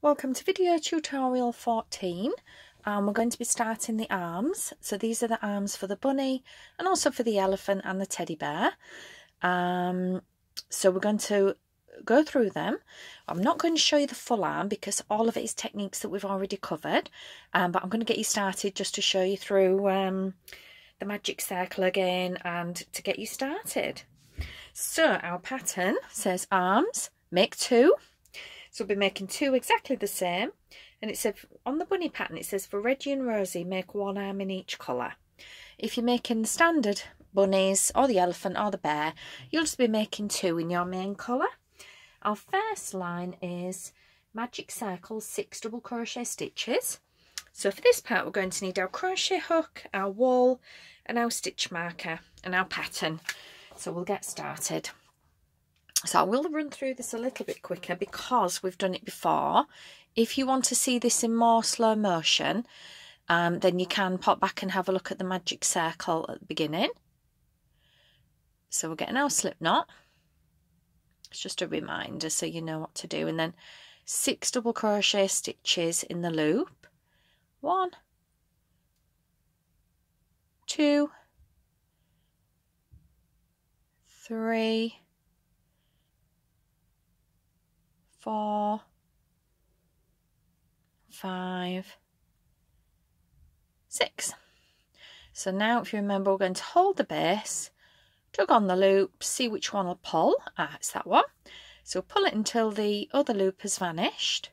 Welcome to video tutorial 14 and we're going to be starting the arms. So these are the arms for the bunny and also for the elephant and the teddy bear. Um, so we're going to go through them. I'm not going to show you the full arm because all of it is techniques that we've already covered. Um, but I'm going to get you started just to show you through um, the magic circle again and to get you started. So our pattern says arms, make two so we'll be making two exactly the same. And it said on the bunny pattern, it says for Reggie and Rosie, make one arm in each colour. If you're making the standard bunnies or the elephant or the bear, you'll just be making two in your main colour. Our first line is magic circle, six double crochet stitches. So for this part, we're going to need our crochet hook, our wool, and our stitch marker and our pattern. So we'll get started. So I will run through this a little bit quicker because we've done it before. If you want to see this in more slow motion, um, then you can pop back and have a look at the magic circle at the beginning. So we're getting our slip knot. It's just a reminder so you know what to do. And then six double crochet stitches in the loop. One, two, three, four, five, six. So now if you remember, we're going to hold the base, tug on the loop, see which one will pull. Ah, it's that one. So pull it until the other loop has vanished.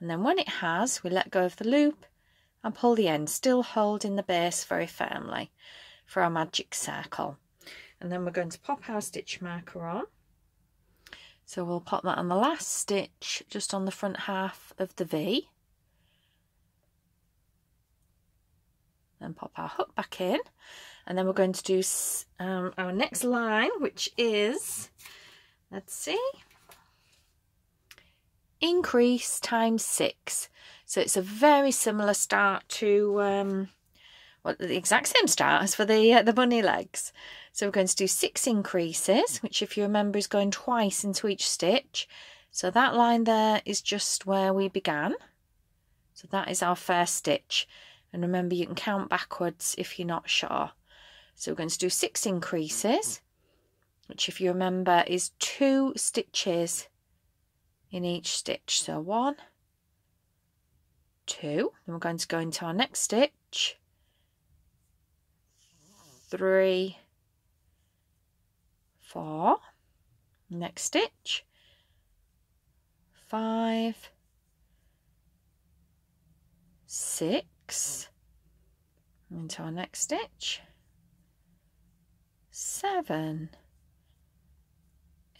And then when it has, we let go of the loop and pull the end, still holding the base very firmly for our magic circle. And then we're going to pop our stitch marker on. So we'll pop that on the last stitch just on the front half of the V. Then pop our hook back in. And then we're going to do um, our next line, which is, let's see, increase times six. So it's a very similar start to um, well, the exact same start as for the, uh, the bunny legs. So we're going to do six increases, which if you remember is going twice into each stitch. So that line there is just where we began. So that is our first stitch. And remember you can count backwards if you're not sure. So we're going to do six increases, which if you remember is two stitches in each stitch. So one, two, then we're going to go into our next stitch, three, four, next stitch, five, six, into our next stitch, seven,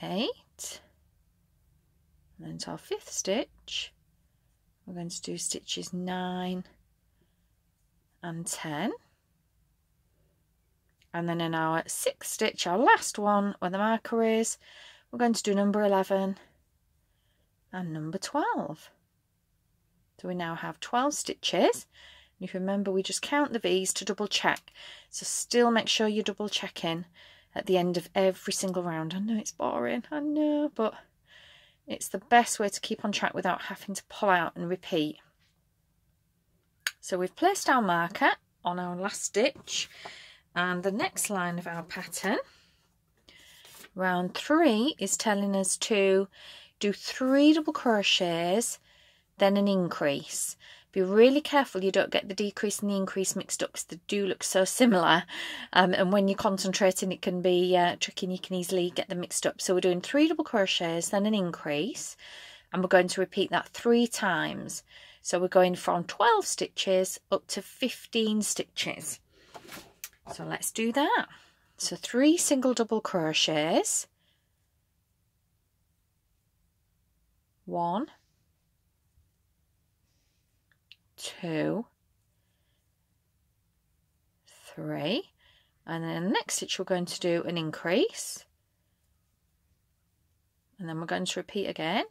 eight, and then to our fifth stitch, we're going to do stitches nine and ten and then in our sixth stitch our last one where the marker is we're going to do number 11 and number 12 so we now have 12 stitches. And if you remember we just count the V's to double check. So still make sure you double check in at the end of every single round. I know it's boring I know but it's the best way to keep on track without having to pull out and repeat. So we've placed our marker on our last stitch and the next line of our pattern, round three, is telling us to do three double crochets, then an increase. Be really careful you don't get the decrease and the increase mixed up because they do look so similar. Um, and when you're concentrating, it can be uh, tricky and you can easily get them mixed up. So we're doing three double crochets, then an increase. And we're going to repeat that three times. So we're going from 12 stitches up to 15 stitches. So let's do that. So three single double crochets. One, two, three. And then the next stitch we're going to do an increase. And then we're going to repeat again.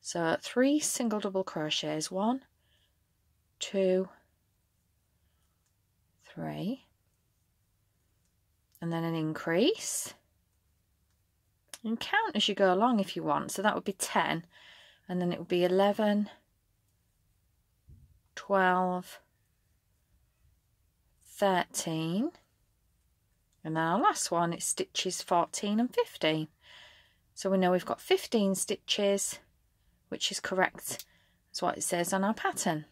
So three single double crochets. One, two, three and then an increase. And count as you go along if you want. So that would be 10 and then it would be 11, 12, 13, and then our last one is stitches 14 and 15. So we know we've got 15 stitches, which is correct. That's what it says on our pattern.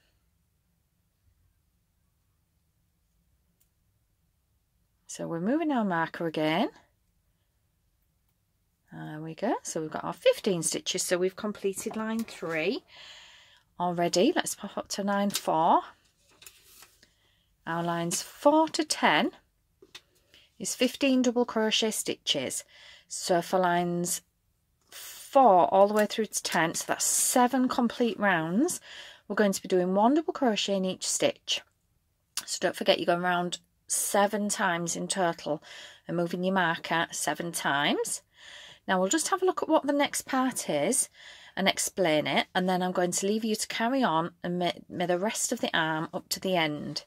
So we're moving our marker again. There we go. So we've got our 15 stitches. So we've completed line three already. Let's pop up to line four. Our lines four to 10 is 15 double crochet stitches. So for lines four all the way through to 10, so that's seven complete rounds, we're going to be doing one double crochet in each stitch. So don't forget you're going around seven times in total and moving your marker seven times. Now we'll just have a look at what the next part is and explain it and then I'm going to leave you to carry on and make, make the rest of the arm up to the end.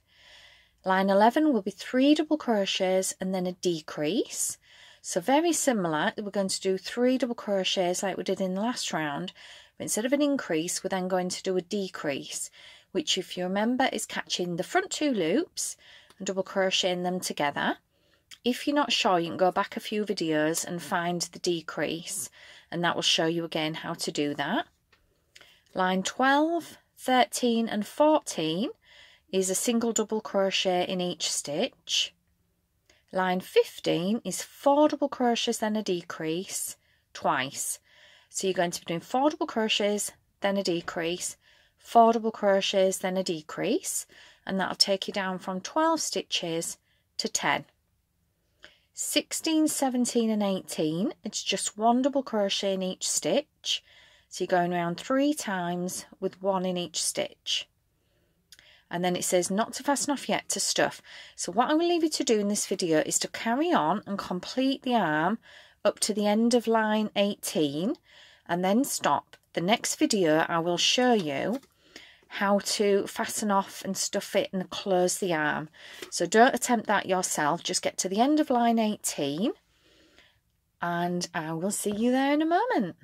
Line 11 will be three double crochets and then a decrease. So very similar, we're going to do three double crochets like we did in the last round, but instead of an increase, we're then going to do a decrease, which if you remember is catching the front two loops double crocheting them together. If you're not sure, you can go back a few videos and find the decrease, and that will show you again how to do that. Line 12, 13 and 14 is a single double crochet in each stitch. Line 15 is four double crochets then a decrease twice. So you're going to be doing four double crochets then a decrease, four double crochets then a decrease and that'll take you down from 12 stitches to 10. 16, 17 and 18 it's just one double crochet in each stitch so you're going around three times with one in each stitch and then it says not to fasten off yet to stuff. So what I will leave you to do in this video is to carry on and complete the arm up to the end of line 18 and then stop. The next video I will show you how to fasten off and stuff it and close the arm. So don't attempt that yourself, just get to the end of line 18 and I will see you there in a moment.